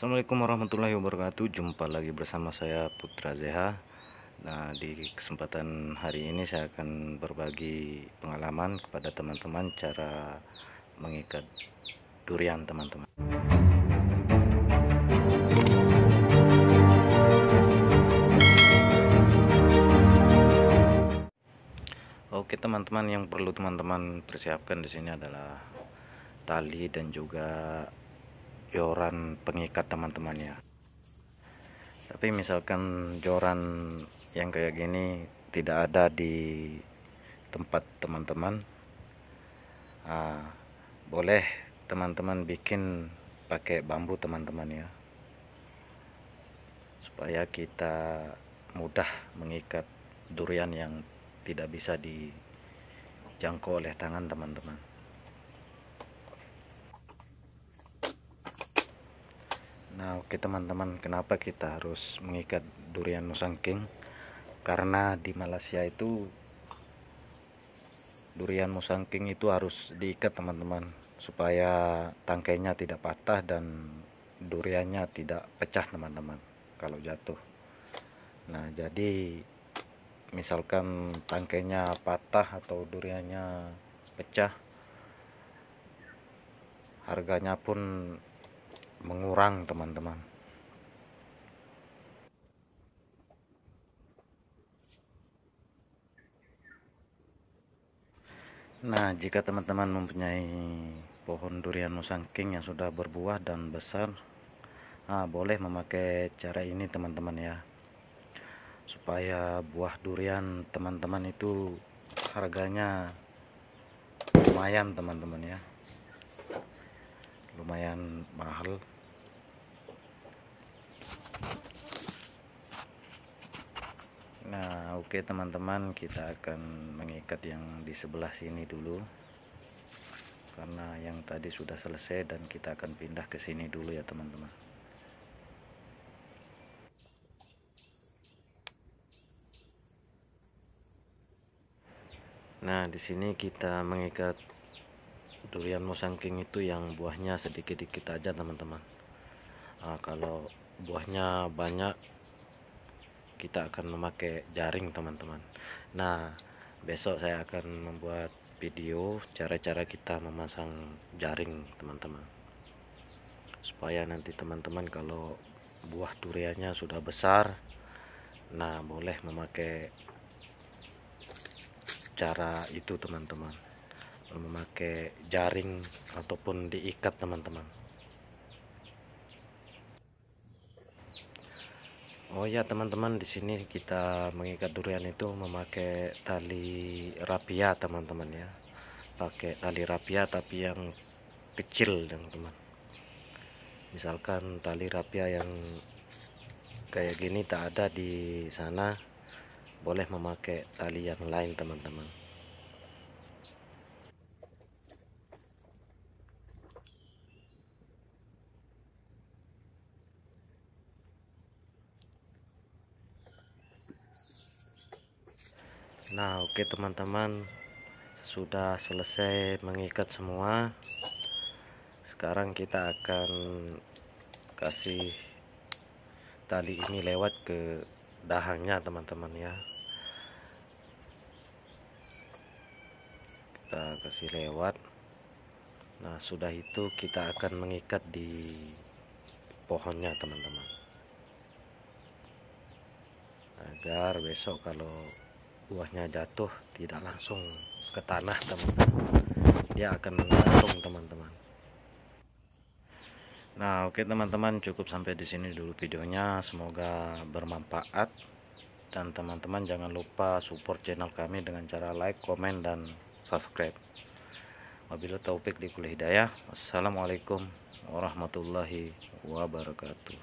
Assalamualaikum warahmatullahi wabarakatuh. Jumpa lagi bersama saya Putra Zeha. Nah di kesempatan hari ini saya akan berbagi pengalaman kepada teman-teman Cara mengikat durian teman-teman. Oke teman-teman yang perlu teman-teman persiapkan di sini adalah tali dan juga joran pengikat teman-teman ya tapi misalkan joran yang kayak gini tidak ada di tempat teman-teman ah, boleh teman-teman bikin pakai bambu teman-teman ya. Supaya kita mudah mengikat durian yang tidak bisa dijangkau oleh tangan teman-teman Nah oke teman-teman kenapa kita harus mengikat durian musangking? Karena di Malaysia itu durian musangking itu harus diikat teman-teman supaya tangkainya tidak patah dan duriannya tidak pecah teman-teman kalau jatuh. Nah jadi misalkan tangkainya patah atau duriannya pecah harganya pun mengurang teman-teman Nah, jika teman-teman mempunyai pohon durian musangking yang sudah berbuah dan besar, nah, boleh memakai cara ini teman-teman ya. Supaya buah durian teman-teman itu harganya lumayan teman-teman ya lumayan mahal. Nah oke okay, teman-teman kita akan mengikat yang di sebelah sini dulu. Karena yang tadi sudah selesai dan kita akan pindah ke sini dulu ya teman-teman. Nah, di sini kita mengikat durian musangking itu yang buahnya sedikit-sedikit aja teman-teman. Nah, kalau buahnya banyak kita akan memakai jaring teman-teman. Nah besok saya akan membuat video cara-cara kita memasang jaring teman-teman. Supaya nanti teman-teman kalau buah duriannya sudah besar nah boleh memakai cara itu teman-teman memakai jaring ataupun diikat teman-teman. Oh ya teman-teman di sini kita mengikat durian itu memakai tali rapia teman-teman ya. Pakai tali rapia tapi yang kecil teman-teman. Misalkan tali rapia yang kayak gini tak ada di sana boleh memakai tali yang lain teman-teman Nah oke teman-teman. Sudah selesai mengikat semua. Sekarang kita akan Kasih Tali ini lewat ke Dahangnya teman-teman ya. Kita kasih lewat. Nah sudah itu kita akan mengikat di Pohonnya teman-teman. Agar besok kalau buahnya jatuh tidak langsung ke tanah teman-teman. Dia akan menggantung teman-teman. Nah oke teman-teman cukup sampai di sini dulu videonya. Semoga bermanfaat. Dan teman-teman jangan lupa support channel kami dengan cara like komen dan subscribe. Wabillahi taufik di hidayah. Wassalamualaikum warahmatullahi wabarakatuh